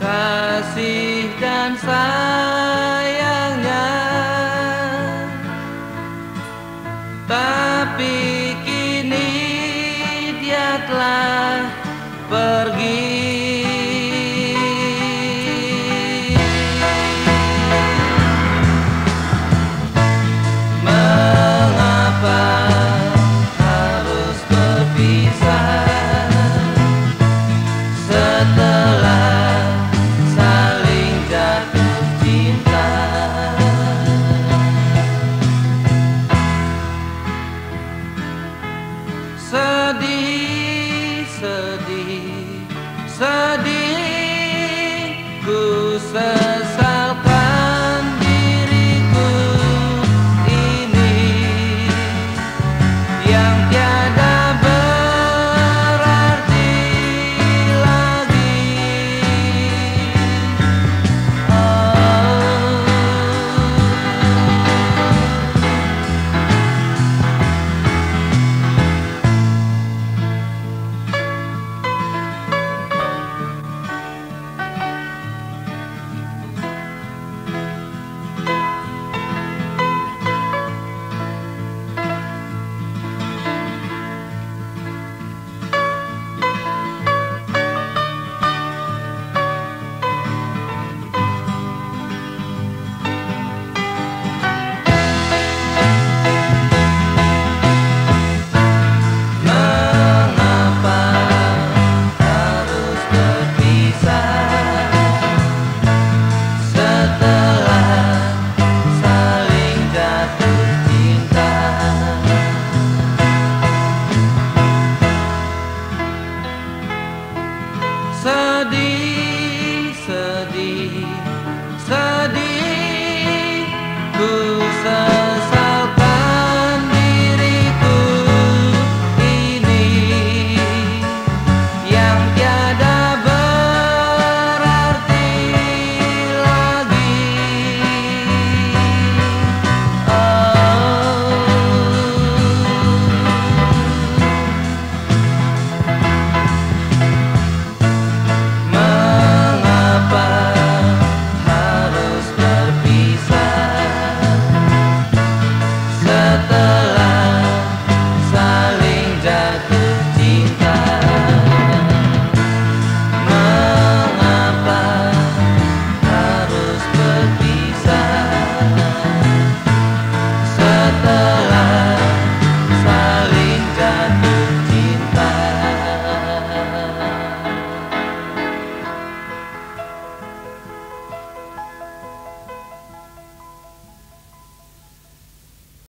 kasih dan sayangnya. Tapi Sedih, sedih, ku sedih who's